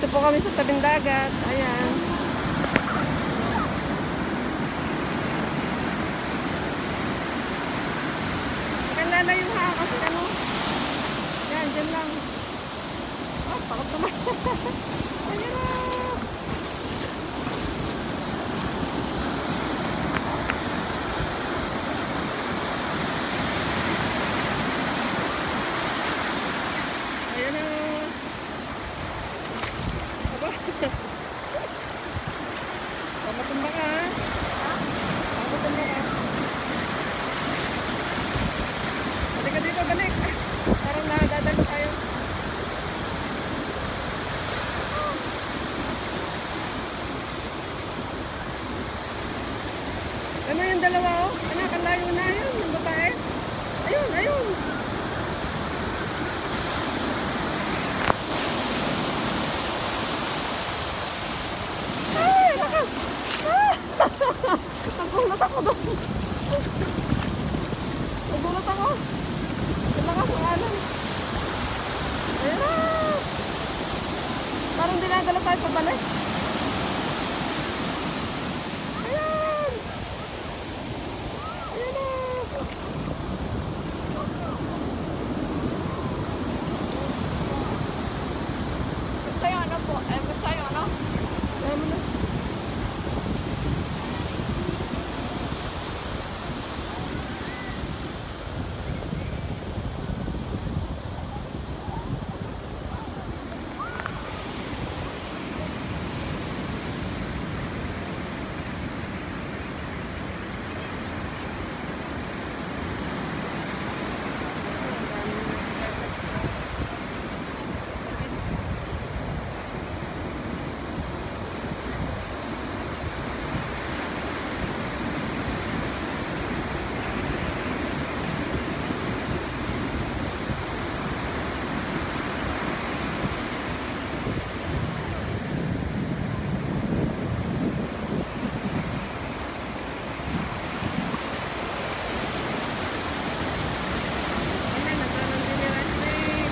Dito po kami sa tabing dagat. Ayan. Maganda yung ha kasi ano. Yan, dyan lang. Oh, takot naman. Ayan na. Ayan na. Aba. Pamatumba ka ha. Pamatumba ka. Balik dito, balik. Parang nadadalo tayo. Ano yung dalawa oh? Anak, ang layo na yun, yung babae. Ayun, ayun. Ay, naka. Ah! Nagulat ako doon. Nagulat ako. Ang lakas ng alam. Ayan na. Parang dinadala tayo pabalik. Ayan. Ayan na. Basta yung ano po, eh, basta yung ano, Ayan mo na. Ayan, nagkaroon din ni Leslie.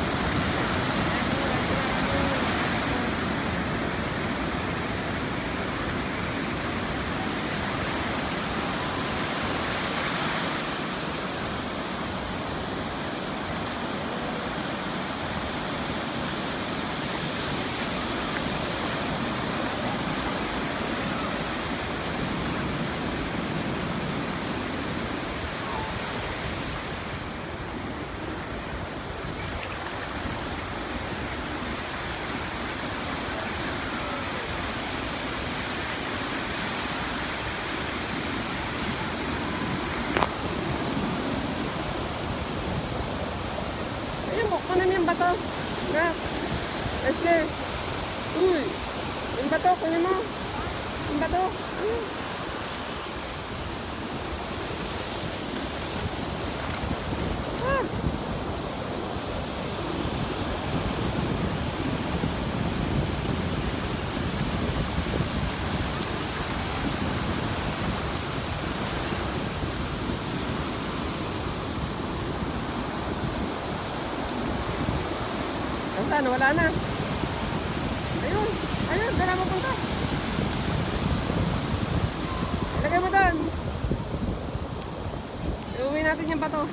Ayun mo, bato. Na. Leslie. Uy. Yung bato, kunin mo. Yung bato. Ayun. Nasaan? Wala na. Ayun. Ayun, dala mo punta. Ilagay mo doon. Iuwi natin yung bato.